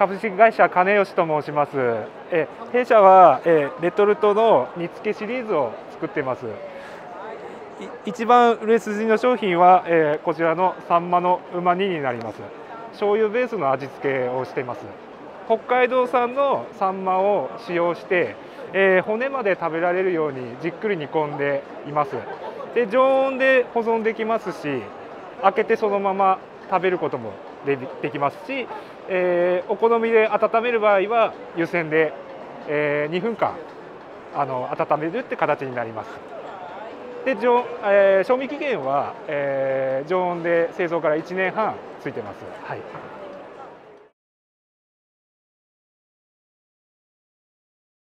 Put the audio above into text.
株式会社金吉と申します。え弊社は、えレトルトの煮付けシリーズを作っています。一番売れ筋の商品は、えこちらのサンマのうま煮になります。醤油ベースの味付けをしています。北海道産のサンマを使用して、えー、骨まで食べられるようにじっくり煮込んでいますで常温で保存できますし開けてそのまま食べることもでできますし、えー、お好みで温める場合は湯煎で、えー、2分間あの温めるって形になります。で、えー、賞味期限は、えー、常温で製造から1年半ついてます、はい。